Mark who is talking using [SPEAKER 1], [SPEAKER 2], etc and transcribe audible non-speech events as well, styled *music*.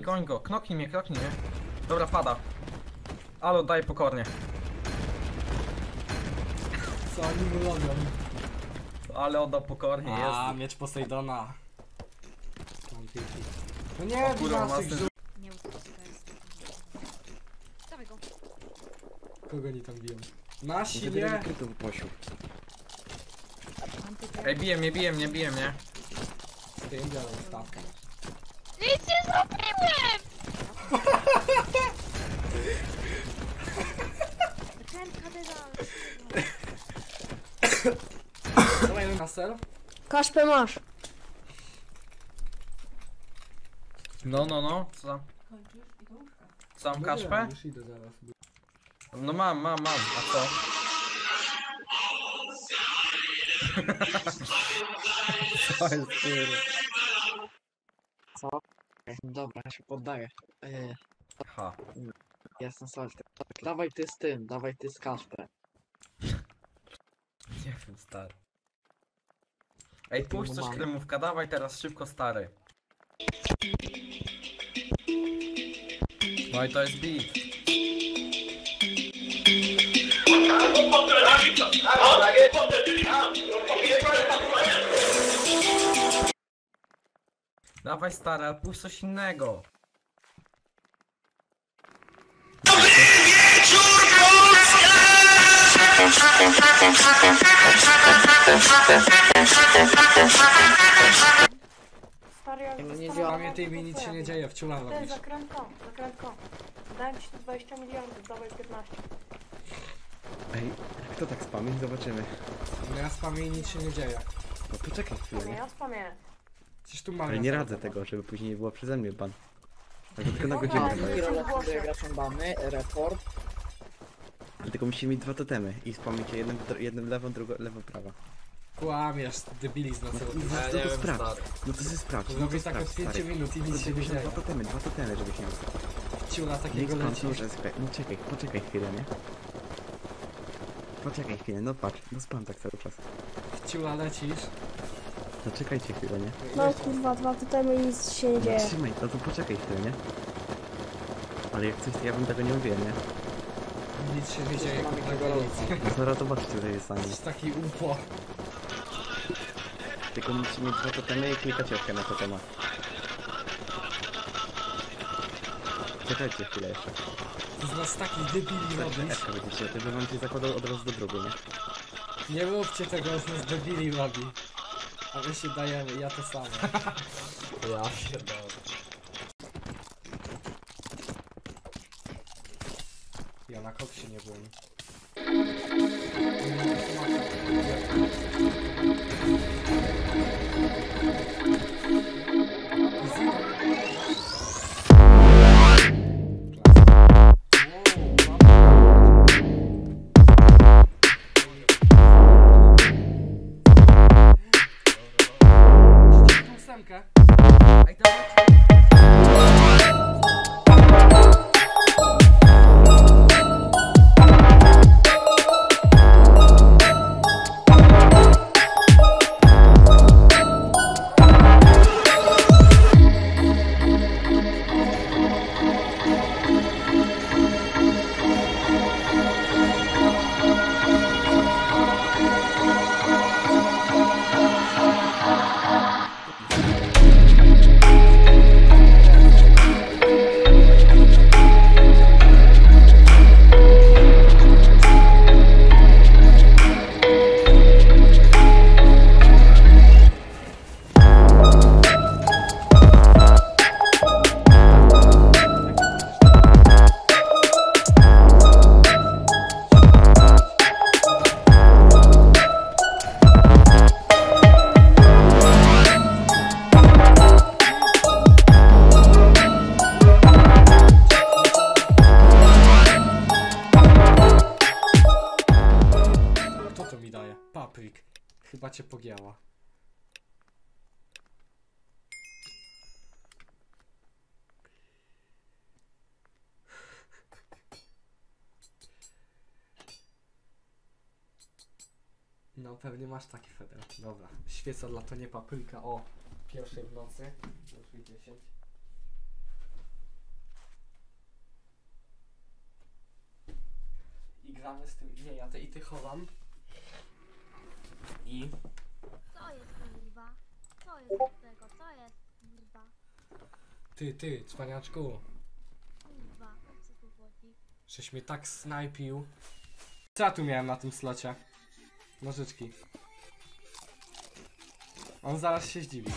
[SPEAKER 1] broń go. Knoknij mnie, knoknij mnie. Dobra, pada. Ale oddaję pokornie.
[SPEAKER 2] Co oni mu robią?
[SPEAKER 1] Ale oddał pokornie,
[SPEAKER 2] A,
[SPEAKER 1] jest.
[SPEAKER 2] miecz Posejdona. No nie,
[SPEAKER 1] kurwa,
[SPEAKER 2] Dinastyk,
[SPEAKER 1] masy.
[SPEAKER 2] żu-
[SPEAKER 3] Nie. Dawaj go.
[SPEAKER 2] Kogo oni tam biją? Nasi, nie?
[SPEAKER 4] posił.
[SPEAKER 1] Ej, bije mnie, bije mnie, bije mnie.
[SPEAKER 2] Z tym biorą stawkę.
[SPEAKER 3] Nic nie zrobiłem! Zacząłem kadera.
[SPEAKER 2] Dawaj na sel.
[SPEAKER 5] Kaszpę masz.
[SPEAKER 1] No, no, no. Co tam? Co tam,
[SPEAKER 2] No
[SPEAKER 1] kaszpę?
[SPEAKER 2] nie, Już idę zaraz.
[SPEAKER 1] No mam, mam, mam. A co? *laughs* Co jest kurwa?
[SPEAKER 4] Dobra, ja się poddaję. Eee,
[SPEAKER 1] Ha.
[SPEAKER 4] jestem solty. Dawaj ty z tym, dawaj ty z Kaszpę.
[SPEAKER 1] Nie wiem, stary. Ej, puść coś
[SPEAKER 4] Mamy.
[SPEAKER 1] kremówka, dawaj teraz szybko, stary. No i to jest beat. Dawaj stary, ale puść coś innego.
[SPEAKER 5] Stary, ja
[SPEAKER 4] Nie, no nie działa.
[SPEAKER 2] Pamiętaj mi nic się nie dzieje, wciula
[SPEAKER 5] Ty,
[SPEAKER 2] robisz.
[SPEAKER 5] zakrętką, zakrętką. Dałem ci tu 20 milionów, dawaj 15.
[SPEAKER 6] Ej, kto tak spami? Zobaczymy.
[SPEAKER 2] No ja spamię i nic się nie dzieje.
[SPEAKER 6] No poczekaj chwilę,
[SPEAKER 5] Nie,
[SPEAKER 6] nie?
[SPEAKER 5] ja spamię.
[SPEAKER 2] Przecież tu mamy.
[SPEAKER 6] Ale nie radzę tego, żeby później nie było przeze mnie ban. Tak tylko na godzinę
[SPEAKER 5] nie.
[SPEAKER 4] Kiro losuje graczem bany, report.
[SPEAKER 6] Ale Tylko musicie mieć dwa totemy i spamicie jednym, dro- jednym lewo, drugo, lewo, prawo.
[SPEAKER 2] Kłamiesz, debilizna co robisz.
[SPEAKER 6] No to, to sprawdź. No to się sprawdź. No to
[SPEAKER 2] Zrobię tak
[SPEAKER 6] sprawdź,
[SPEAKER 2] od 5
[SPEAKER 6] stary.
[SPEAKER 2] minut i
[SPEAKER 6] No
[SPEAKER 2] nic się nie
[SPEAKER 6] żebyś miał
[SPEAKER 2] dzieje.
[SPEAKER 6] dwa totemy, dwa totemy, żebyś miał.
[SPEAKER 2] Ciula
[SPEAKER 6] Niech
[SPEAKER 2] takiego
[SPEAKER 6] pan
[SPEAKER 2] leci.
[SPEAKER 6] może czekaj. No czekaj, poczekaj chwilę, nie? Poczekaj chwilę, no patrz, no spam tak cały czas.
[SPEAKER 2] Ciula lecisz.
[SPEAKER 6] No czekajcie chwilę, nie?
[SPEAKER 5] No kurwa, dwa totemy i nic się nie
[SPEAKER 6] No
[SPEAKER 5] dzieje.
[SPEAKER 6] trzymaj, no to poczekaj chwilę, nie? Ale jak coś, to ja bym tego nie mówiłem, nie?
[SPEAKER 2] Nic się nie dzieje,
[SPEAKER 4] Mamy
[SPEAKER 2] kurwa,
[SPEAKER 4] tego
[SPEAKER 2] nic.
[SPEAKER 6] No zaraz zobaczcie, co jest sami.
[SPEAKER 2] Jesteś taki upo.
[SPEAKER 6] Tylko musicie mieć dwa totemy i klikać okiem na totemach. Czekajcie chwilę jeszcze.
[SPEAKER 2] Ty z nas takich debili robisz.
[SPEAKER 6] Ewka będziecie, to bym cię zakładał od razu do drugiej, nie?
[SPEAKER 2] Nie róbcie tego, z nas debili robi. A my się dajemy, ja to samo. *laughs* Ja pierdolę. Ja na koksie nie byłem. plik. Chyba cię pogięła. No pewnie masz taki feder. Dobra, świeca dla to nie papryka o pierwszej w nocy. Już 10. I gramy z tym. Nie, ja te i ty chowam. I.
[SPEAKER 3] Co jest kurwa? Co jest od tego? Co jest kurwa?
[SPEAKER 2] Ty, ty, cwaniaczku.
[SPEAKER 3] Kurwa, co tu chodzi?
[SPEAKER 2] Żeś mnie tak snajpił. Co ja tu miałem na tym slocie? Nożyczki. On zaraz się zdziwi.